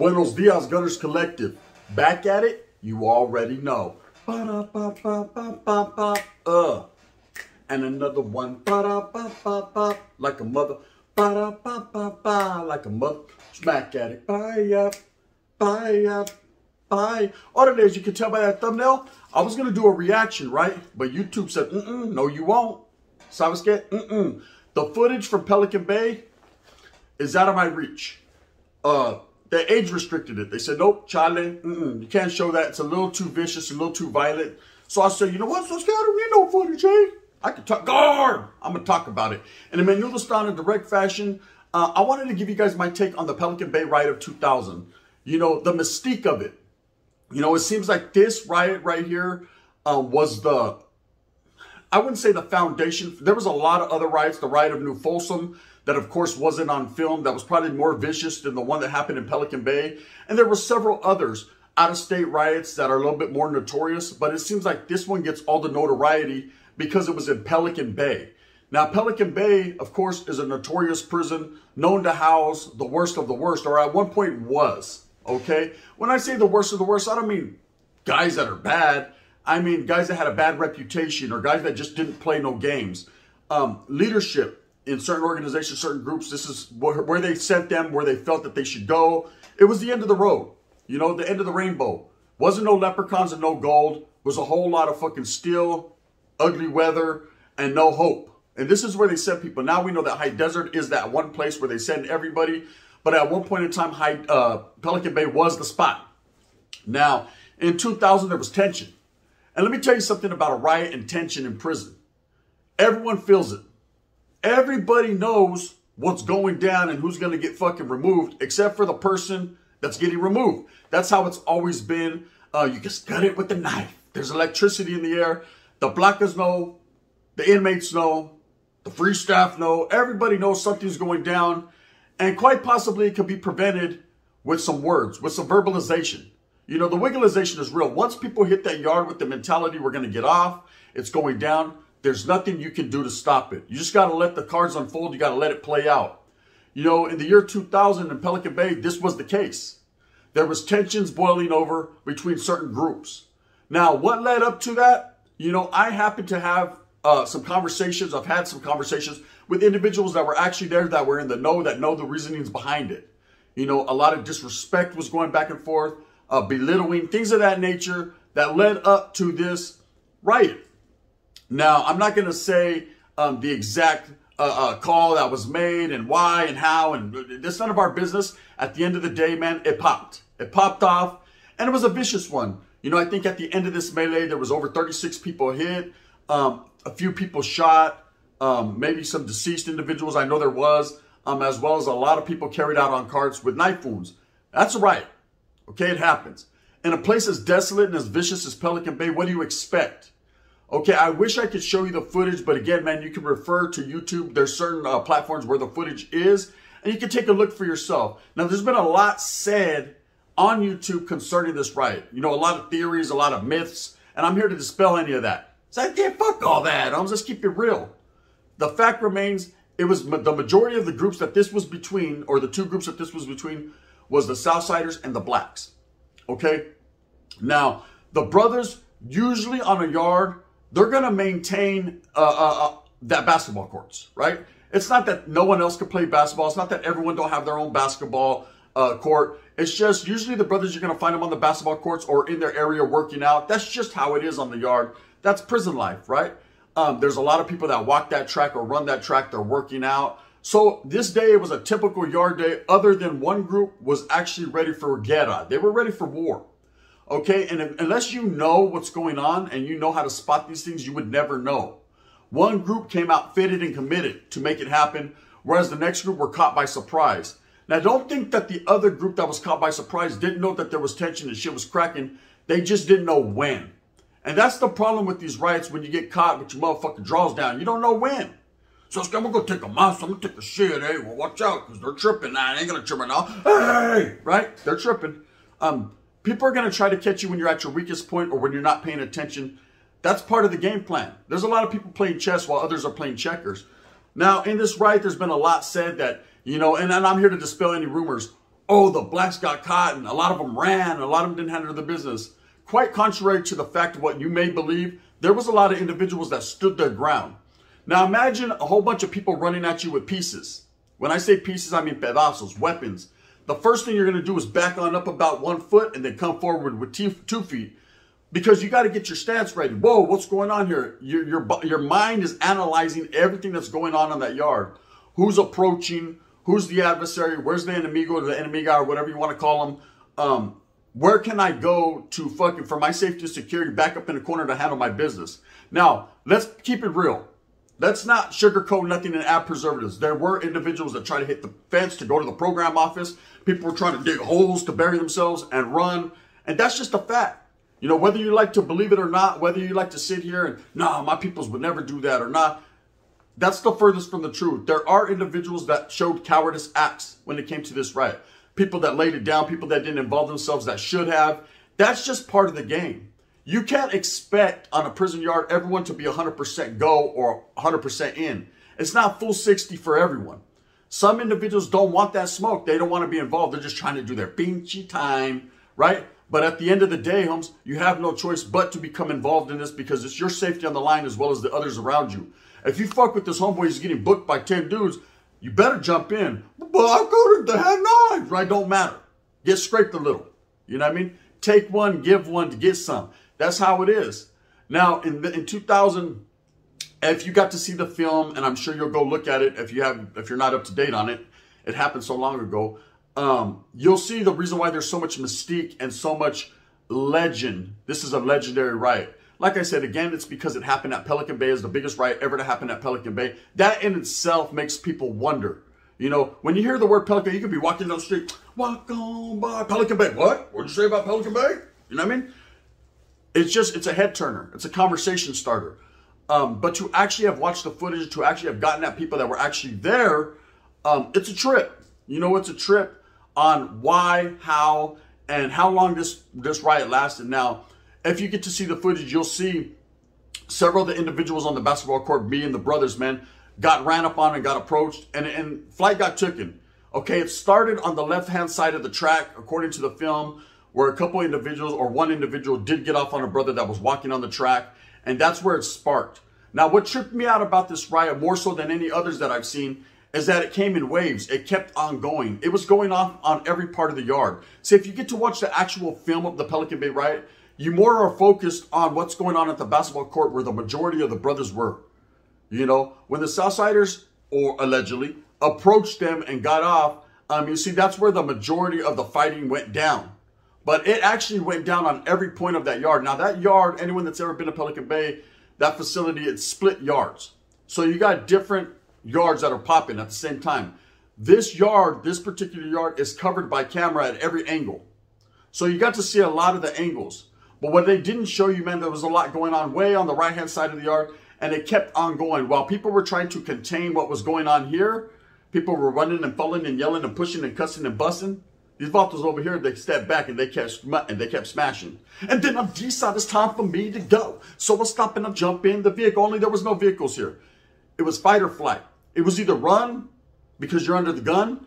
Buenos Dias Gunners Collective. Back at it, you already know. Ba-da-ba-ba-ba-ba-ba, Uh. And another one. Ba-da-ba-ba-ba, like a mother. Ba-da-ba-ba-ba, like a mother. Smack at it. Bye up. Bye up. Bye. All it is, you can tell by that thumbnail, I was to do a reaction, right? But YouTube said, mm-mm, no you won't. ¿Sabes qué? Mm-mm. The footage from Pelican Bay is out of my reach. Uh, they age restricted it. They said, nope, Charlie, mm-mm, you can't show that. It's a little too vicious, a little too violent. So I said, you know what? So I don't need no footage, eh? I can talk, guard. I'm going to talk about it. And in Menudo style in direct fashion, uh, I wanted to give you guys my take on the Pelican Bay riot of 2000. You know, the mystique of it. You know, it seems like this riot right here uh, was the, I wouldn't say the foundation. There was a lot of other riots. The riot of New Folsom, that of course wasn't on film, that was probably more vicious than the one that happened in Pelican Bay. And there were several others out-of-state riots that are a little bit more notorious, but it seems like this one gets all the notoriety because it was in Pelican Bay. Now, Pelican Bay, of course, is a notorious prison known to house the worst of the worst, or at one point was, okay? When I say the worst of the worst, I don't mean guys that are bad. I mean guys that had a bad reputation or guys that just didn't play no games. Um, leadership, in certain organizations, certain groups, this is where they sent them, where they felt that they should go. It was the end of the road, you know, the end of the rainbow. Wasn't no leprechauns and no gold. Was a whole lot of fucking steel, ugly weather, and no hope. And this is where they sent people. Now we know that High Desert is that one place where they send everybody. But at one point in time, High, uh, Pelican Bay was the spot. Now, in 2000, there was tension. And let me tell you something about a riot and tension in prison. Everyone feels it. Everybody knows what's going down and who's going to get fucking removed, except for the person that's getting removed. That's how it's always been. Uh, you just cut it with the knife. There's electricity in the air. The blockers know. The inmates know. The free staff know. Everybody knows something's going down. And quite possibly it could be prevented with some words, with some verbalization. You know, the wigglization is real. Once people hit that yard with the mentality, we're going to get off, it's going down, there's nothing you can do to stop it. You just got to let the cards unfold. You got to let it play out. You know, in the year 2000 in Pelican Bay, this was the case. There was tensions boiling over between certain groups. Now, what led up to that? You know, I happen to have uh, some conversations. I've had some conversations with individuals that were actually there, that were in the know, that know the reasonings behind it. You know, a lot of disrespect was going back and forth, uh, belittling, things of that nature that led up to this riot. Now, I'm not going to say um, the exact uh, uh, call that was made and why and how, and it's none of our business. At the end of the day, man, it popped. It popped off, and it was a vicious one. You know, I think at the end of this melee, there was over 36 people hit, um, a few people shot, um, maybe some deceased individuals. I know there was, um, as well as a lot of people carried out on carts with knife wounds. That's right. Okay, it happens. In a place as desolate and as vicious as Pelican Bay, what do you expect? Okay, I wish I could show you the footage, but again, man, you can refer to YouTube. There's certain uh, platforms where the footage is, and you can take a look for yourself. Now, there's been a lot said on YouTube concerning this riot. You know, a lot of theories, a lot of myths, and I'm here to dispel any of that. So I can't fuck all that. I'm just keep it real. The fact remains, it was the majority of the groups that this was between, or the two groups that this was between, was the Southsiders and the blacks. Okay? Now, the brothers, usually on a yard, they're going to maintain uh, uh, uh, that basketball courts, right? It's not that no one else can play basketball. It's not that everyone don't have their own basketball uh, court. It's just usually the brothers you're going to find them on the basketball courts or in their area working out. That's just how it is on the yard. That's prison life, right? Um, there's a lot of people that walk that track or run that track. They're working out. So this day it was a typical yard day other than one group was actually ready for guerra. They were ready for war. Okay, and if, unless you know what's going on and you know how to spot these things, you would never know. One group came out fitted and committed to make it happen, whereas the next group were caught by surprise. Now, don't think that the other group that was caught by surprise didn't know that there was tension and shit was cracking. They just didn't know when. And that's the problem with these riots when you get caught with your motherfucking draws down. You don't know when. So I'm gonna go take a mouse. I'm gonna take a shit. Hey, well, watch out, because they're tripping. Nah, I ain't gonna trip right now. Hey, right? They're tripping. Um, people are gonna try to catch you when you're at your weakest point or when you're not paying attention. That's part of the game plan. There's a lot of people playing chess while others are playing checkers. Now, in this riot, there's been a lot said that, you know, and, and I'm here to dispel any rumors. Oh, the blacks got caught and a lot of them ran a lot of them didn't handle the business. Quite contrary to the fact of what you may believe, there was a lot of individuals that stood their ground. Now imagine a whole bunch of people running at you with pieces. When I say pieces, I mean pedazos, weapons. The first thing you're going to do is back on up about one foot and then come forward with two, feet because you got to get your stance ready. Whoa, what's going on here? Your, your, your mind is analyzing everything that's going on in that yard. Who's approaching? Who's the adversary? Where's the enemigo, the enemiga, or whatever you want to call them? Um, where can I go to fucking, for my safety and security, back up in the corner to handle my business? Now, let's keep it real. Let's not sugarcoat nothing and add preservatives. There were individuals that tried to hit the fence to go to the program office. People were trying to dig holes to bury themselves and run. And that's just a fact. You know, whether you like to believe it or not, whether you like to sit here and, nah, my peoples would never do that or not, that's the furthest from the truth. There are individuals that showed cowardice acts when it came to this riot. People that laid it down, people that didn't involve themselves that should have. That's just part of the game. You can't expect on a prison yard everyone to be 100% go or 100% in. It's not full 60 for everyone. Some individuals don't want that smoke. They don't want to be involved. They're just trying to do their pinchy time, right? But at the end of the day, Holmes, you have no choice but to become involved in this because it's your safety on the line as well as the others around you. If you fuck with this homeboy, he's getting booked by 10 dudes, you better jump in. But I'll go to the head knives, right? Don't matter. Get scraped a little. You know what I mean? Take one, give one to get some. That's how it is. Now, in, in 2000, if you got to see the film, and I'm sure you'll go look at it if you have, if you're not up to date on it, it happened so long ago um, you'll see the reason why there's so much mystique and so much legend. This is a legendary riot. Like I said, again, it's because it happened at Pelican Bay is the biggest riot ever to happen at Pelican Bay. That in itself makes people wonder. You know, when you hear the word Pelican, you could be walking down the street, walk on by Pelican Bay. What? What'd you say about Pelican Bay? You know what I mean? It's just, it's a head turner. It's a conversation starter. Um, but to actually have watched the footage, to actually have gotten at people that were actually there, um, it's a trip. You know, it's a trip on why, how, and how long this, this riot lasted. Now, if you get to see the footage, you'll see several of the individuals on the basketball court, me and the brothers, man, got ran up on and got approached, and, and flight got taken. Okay, it started on the left-hand side of the track, according to the film, where a couple individuals or one individual did get off on a brother that was walking on the track, and that's where it sparked. Now, what tripped me out about this riot, more so than any others that I've seen, is that it came in waves. It kept on going. It was going off on every part of the yard. See, if you get to watch the actual film of the Pelican Bay riot, you more are focused on what's going on at the basketball court where the majority of the brothers were. You know, when the Southsiders, or allegedly, approached them and got off, um, you see, that's where the majority of the fighting went down. But it actually went down on every point of that yard. Now, that yard, anyone that's ever been to Pelican Bay, that facility, it's split yards. So you got different yards that are popping at the same time. This yard, this particular yard is covered by camera at every angle. So you got to see a lot of the angles. But what they didn't show you, man, there was a lot going on way on the right-hand side of the yard, and it kept on going. While people were trying to contain what was going on here, people were running and falling and yelling and pushing and cussing and busting. These vatos over here, they stepped back and they kept and they kept smashing. And then on I decided it's time for me to go. So I stop and I jump in the vehicle. Only there was no vehicles here. It was fight or flight. It was either run because you're under the gun,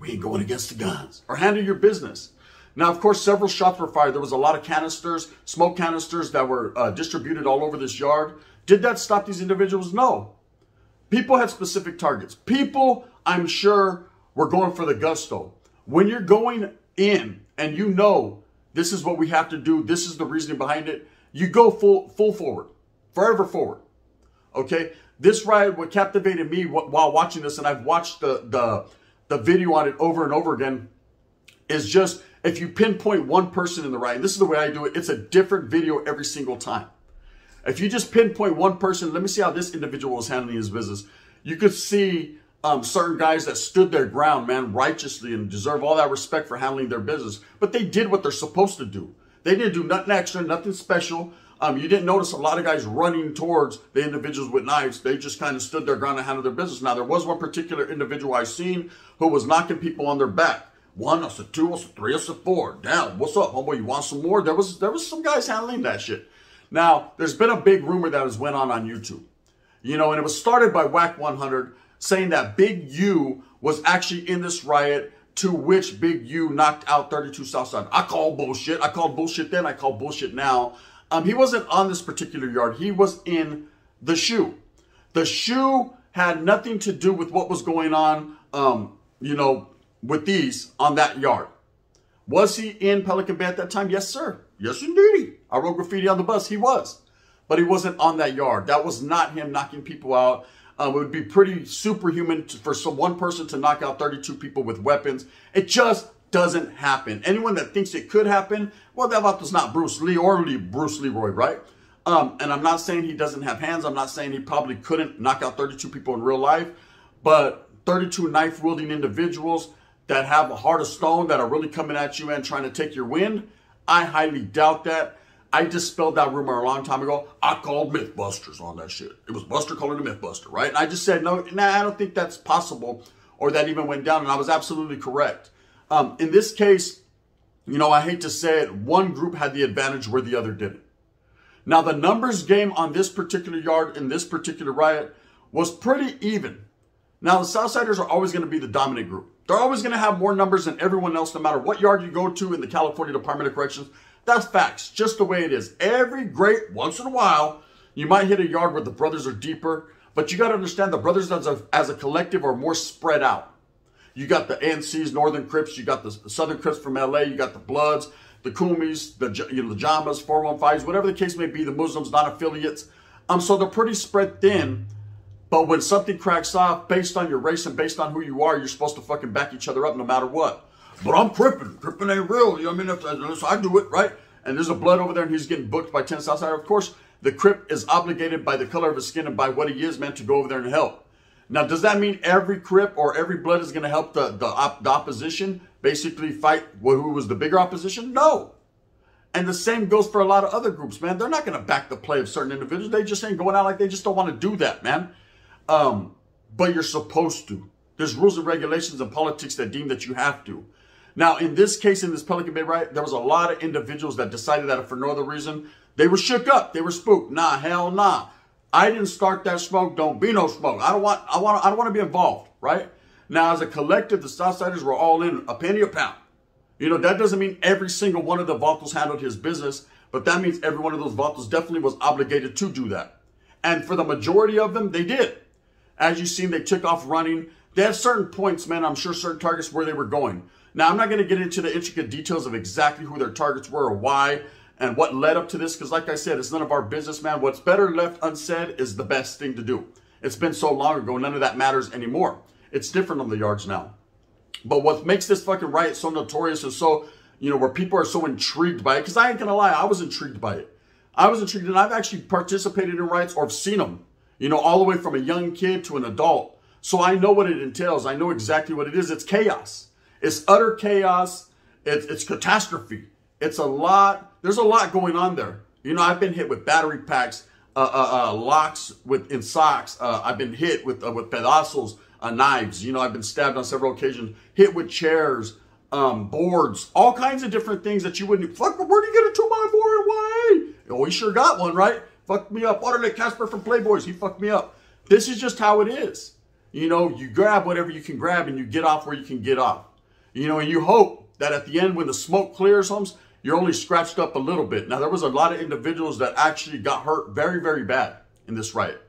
we ain't going against the guns, or handle your business. Now, of course, several shots were fired. There was a lot of canisters, smoke canisters that were uh, distributed all over this yard. Did that stop these individuals? No. People had specific targets. People, I'm sure, were going for the gusto. When you're going in and you know this is what we have to do, this is the reasoning behind it, you go full full forward, forever forward. Okay? This ride, what captivated me while watching this, and I've watched the, the, the video on it over and over again, is just if you pinpoint one person in the ride, this is the way I do it, it's a different video every single time. If you just pinpoint one person, let me see how this individual was handling his business. You could see um, certain guys that stood their ground, man, righteously and deserve all that respect for handling their business. But they did what they're supposed to do. They didn't do nothing extra, nothing special. Um, you didn't notice a lot of guys running towards the individuals with knives. They just kind of stood their ground and handled their business. Now, there was one particular individual I seen who was knocking people on their back. One, I said two, I said three, I said four. Down. What's up, homeboy? You want some more? There was there was some guys handling that shit. Now, there's been a big rumor that has went on on YouTube. You know, and it was started by Wack 100 saying that Big U was actually in this riot to which Big U knocked out 32 Southside. I call bullshit. I called bullshit then. I call bullshit now. Um, he wasn't on this particular yard. He was in the shoe. The shoe had nothing to do with what was going on, um, you know, with these on that yard. Was he in Pelican Bay at that time? Yes, sir. Yes, indeed. I wrote graffiti on the bus. He was. But he wasn't on that yard. That was not him knocking people out. Uh, it would be pretty superhuman to, for some one person to knock out 32 people with weapons. It just doesn't happen. Anyone that thinks it could happen, well, that was not Bruce Lee or Lee, Bruce Leroy, right? Um, and I'm not saying he doesn't have hands. I'm not saying he probably couldn't knock out 32 people in real life, but 32 knife wielding individuals that have a heart of stone that are really coming at you and trying to take your wind, I highly doubt that. I dispelled that rumor a long time ago. I called Mythbusters on that shit. It was Buster calling the Mythbuster, right? And I just said, no, nah, I don't think that's possible or that even went down. And I was absolutely correct. Um, in this case, you know, I hate to say it, one group had the advantage where the other didn't. Now, the numbers game on this particular yard in this particular riot was pretty even. Now, the Southsiders are always going to be the dominant group. They're always going to have more numbers than everyone else, no matter what yard you go to in the California Department of Corrections. That's facts, just the way it is. Every great once in a while, you might hit a yard where the brothers are deeper, but you got to understand the brothers as a, as a collective are more spread out. You got the ANCs, Northern Crips, you got the Southern Crips from LA, you got the Bloods, the Kumis, the, you know, the Jamas, 415s, whatever the case may be, the Muslims, non-affiliates. Um, so they're pretty spread thin. But when something cracks off based on your race and based on who you are, you're supposed to fucking back each other up no matter what. But I'm crippin'. Crippin' ain't real. You know what I mean? Unless I do it, right? And there's a blood over there and he's getting booked by 10 Southside. Of course, the Crip is obligated by the color of his skin and by what he is meant to go over there and help. Now, does that mean every Crip or every blood is going to help the, the, op, the opposition basically fight who was the bigger opposition? No. And the same goes for a lot of other groups, man. They're not going to back the play of certain individuals. They just ain't going out like they just don't want to do that, man. Um, but you're supposed to. There's rules and regulations and politics that deem that you have to. Now, in this case, in this Pelican Bay riot, there was a lot of individuals that decided that for no other reason, they were shook up. They were spooked. Nah, hell nah. I didn't start that smoke. Don't be no smoke. I don't want. I want. I don't want to be involved. Right now, as a collective, the Southsiders were all in a penny a pound. You know that doesn't mean every single one of the Vatos handled his business, but that means every one of those Vatos definitely was obligated to do that. And for the majority of them, they did. As you've seen, they took off running. They had certain points, man. I'm sure certain targets where they were going. Now, I'm not going to get into the intricate details of exactly who their targets were or why and what led up to this, because like I said, it's none of our business, man. What's better left unsaid is the best thing to do. It's been so long ago, none of that matters anymore. It's different on the yards now. But what makes this fucking riot so notorious and so, you know, where people are so intrigued by it, because I ain't gonna lie, I was intrigued by it. I was intrigued, and I've actually participated in riots or have seen them, you know, all the way from a young kid to an adult. So I know what it entails. I know exactly what it is. It's chaos. It's utter chaos. It's, it's catastrophe. It's a lot. There's a lot going on there. You know, I've been hit with battery packs, uh, uh, uh, locks with in socks. Uh, I've been hit with uh, with pedazos, uh, knives. You know, I've been stabbed on several occasions. Hit with chairs, um, boards, all kinds of different things that you wouldn't. Fuck, where'd you get a two by four and why? Oh, he sure got one, right? Fucked me up. Waterlake Casper from Playboys. He fucked me up. This is just how it is. You know, you grab whatever you can grab and you get off where you can get off. You know, and you hope that at the end when the smoke clears homes, you're only scratched up a little bit. Now, there was a lot of individuals that actually got hurt very, very bad in this riot.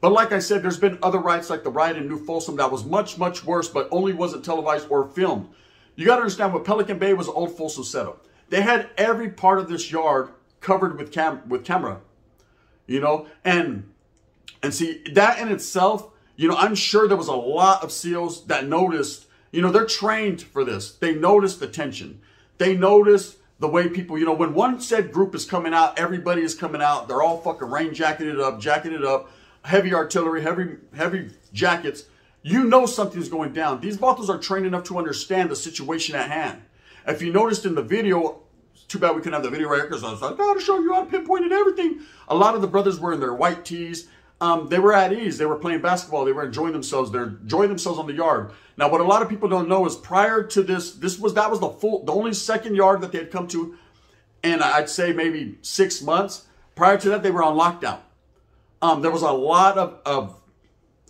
But like I said, there's been other riots like the riot in New Folsom that was much, much worse, but only wasn't televised or filmed. You got to understand what Pelican Bay was old Folsom setup. They had every part of this yard covered with cam with camera, you know, and and see that in itself, you know, I'm sure there was a lot of SEALs that noticed you know, they're trained for this. They notice the tension. They notice the way people, you know, when one said group is coming out, everybody is coming out. They're all fucking rain jacketed up, jacketed up, heavy artillery, heavy, heavy jackets. You know something's going down. These Vatos are trained enough to understand the situation at hand. If you noticed in the video, too bad we couldn't have the video right here because I was like, oh, to show you how to pinpoint everything. A lot of the brothers were in their white tees. Um, they were at ease. They were playing basketball. They were enjoying themselves. They're enjoying themselves on the yard. Now, what a lot of people don't know is prior to this, this was that was the full, the only second yard that they had come to, and I'd say maybe six months. Prior to that, they were on lockdown. Um, there was a lot of, of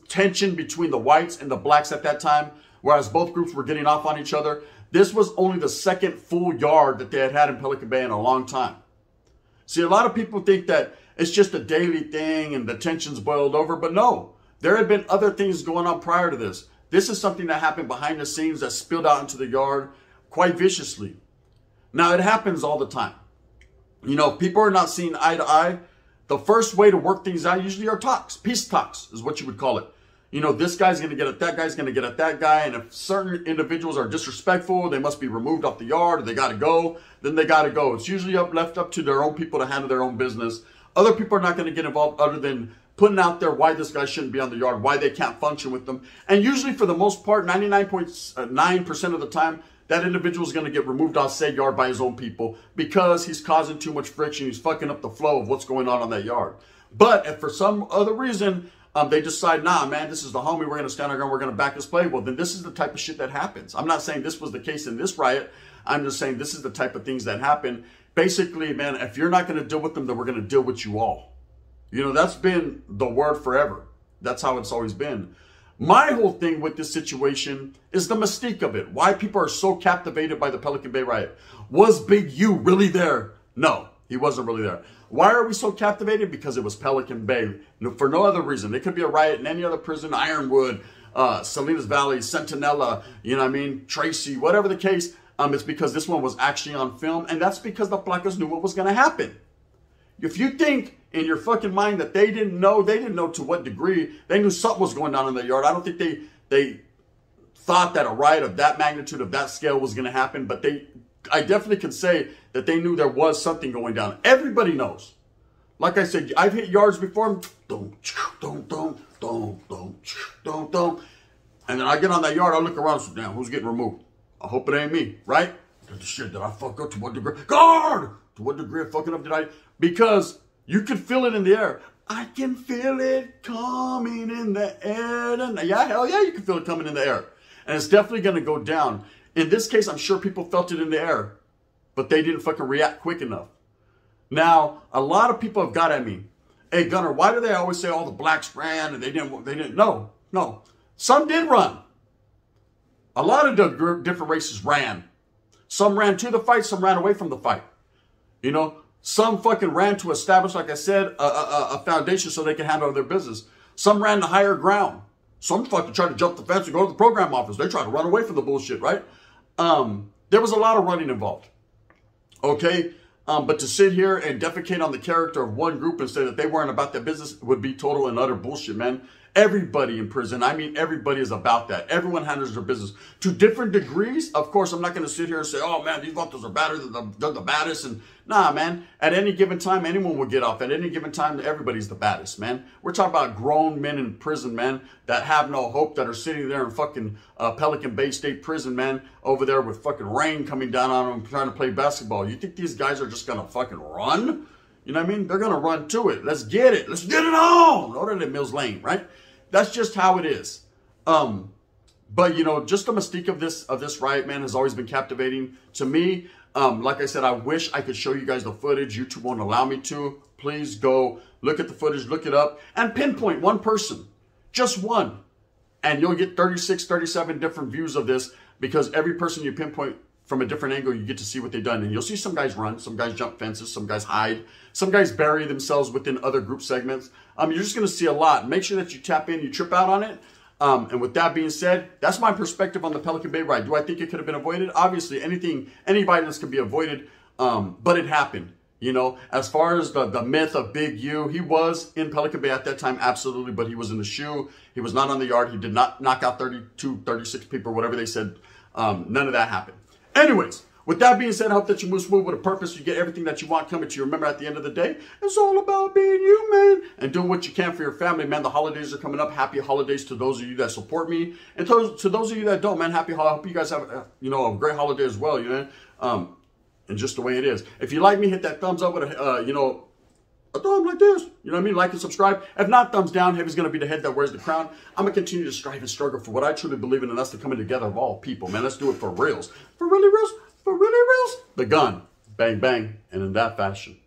tension between the whites and the blacks at that time, whereas both groups were getting off on each other. This was only the second full yard that they had had in Pelican Bay in a long time. See, a lot of people think that it's just a daily thing and the tensions boiled over, but no, there had been other things going on prior to this. This is something that happened behind the scenes that spilled out into the yard quite viciously. Now, it happens all the time. You know, people are not seeing eye to eye. The first way to work things out usually are talks. Peace talks is what you would call it you know, this guy's going to get at that guy's going to get at that guy. And if certain individuals are disrespectful, they must be removed off the yard or they got to go, then they got to go. It's usually up, left up to their own people to handle their own business. Other people are not going to get involved other than putting out there why this guy shouldn't be on the yard, why they can't function with them. And usually for the most part, 99.9% uh, of the time, that individual is going to get removed off said yard by his own people because he's causing too much friction. He's fucking up the flow of what's going on on that yard. But if for some other reason um, they decide, nah, man, this is the homie. We're going to stand our ground. We're going to back this play. Well, then this is the type of shit that happens. I'm not saying this was the case in this riot. I'm just saying this is the type of things that happen. Basically, man, if you're not going to deal with them, then we're going to deal with you all. You know, that's been the word forever. That's how it's always been. My whole thing with this situation is the mystique of it. Why people are so captivated by the Pelican Bay riot. Was Big U really there? No, he wasn't really there. Why are we so captivated? Because it was Pelican Bay. For no other reason. It could be a riot in any other prison, Ironwood, uh, Salinas Valley, Centinela, you know what I mean, Tracy, whatever the case. Um, it's because this one was actually on film, and that's because the Placas knew what was going to happen. If you think in your fucking mind that they didn't know, they didn't know to what degree, they knew something was going on in the yard. I don't think they they thought that a riot of that magnitude, of that scale was going to happen, but they I definitely can say that they knew there was something going down. Everybody knows. Like I said, I've hit yards before. Don't, don't, don't, don't, don't, don't, don't. And then I get on that yard, I look around, so damn, who's getting removed? I hope it ain't me, right? Shit, did I fuck up? To what degree? Guard! To what degree of fucking up did I? Because you can feel it in the air. I can feel it coming in the air. And Yeah, hell yeah, you can feel it coming in the air. And it's definitely going to go down. In this case, I'm sure people felt it in the air, but they didn't fucking react quick enough. Now, a lot of people have got at me. Hey, Gunner, why do they always say all the blacks ran and they didn't? They didn't. No, no. Some did run. A lot of the different races ran. Some ran to the fight. Some ran away from the fight. You know, some fucking ran to establish, like I said, a, a, a foundation so they could handle their business. Some ran to higher ground. Some fucking tried to jump the fence and go to the program office. They tried to run away from the bullshit, right? Um, there was a lot of running involved. Okay? Um, but to sit here and defecate on the character of one group and say that they weren't about their business would be total and utter bullshit, man. Everybody in prison, I mean, everybody is about that. Everyone handles their business to different degrees. Of course, I'm not going to sit here and say, oh man, these vatos are better than the, they're the baddest. And nah, man, at any given time, anyone will get off. At any given time, everybody's the baddest, man. We're talking about grown men in prison, man, that have no hope, that are sitting there in fucking uh, Pelican Bay State Prison, man, over there with fucking rain coming down on them trying to play basketball. You think these guys are just going to fucking run? You know what I mean? They're going to run to it. Let's get it. Let's get it on. Order than Mills Lane, right? That's just how it is. Um, but you know, just the mystique of this of this riot, man, has always been captivating to me. Um, like I said, I wish I could show you guys the footage. YouTube won't allow me to. Please go look at the footage, look it up, and pinpoint one person, just one, and you'll get 36, 37 different views of this because every person you pinpoint from a different angle, you get to see what they've done. And you'll see some guys run, some guys jump fences, some guys hide, some guys bury themselves within other group segments. Um, you're just going to see a lot. Make sure that you tap in, you trip out on it. Um, and with that being said, that's my perspective on the Pelican Bay ride. Do I think it could have been avoided? Obviously, anything, any violence could be avoided, um, but it happened. You know, as far as the, the myth of Big U, he was in Pelican Bay at that time, absolutely, but he was in the shoe. He was not on the yard. He did not knock out 32, 36 people, whatever they said. Um, none of that happened. Anyways, with that being said, I hope that you move smooth with a purpose. You get everything that you want coming to you. Remember, at the end of the day, it's all about being human and doing what you can for your family, man. The holidays are coming up. Happy holidays to those of you that support me. And to, to those of you that don't, man, happy holiday. I hope you guys have, uh, you know, a great holiday as well, you know. Um, and just the way it is. If you like me, hit that thumbs up with a, uh, you know, a thumb like this. You know what I mean? Like and subscribe. If not, thumbs down. Heavy's going to be the head that wears the crown. I'm going to continue to strive and struggle for what I truly believe in, and that's the coming together of all people, man. Let's do it for reals. For really reals, for really reals? The gun. Bang, bang. And in that fashion.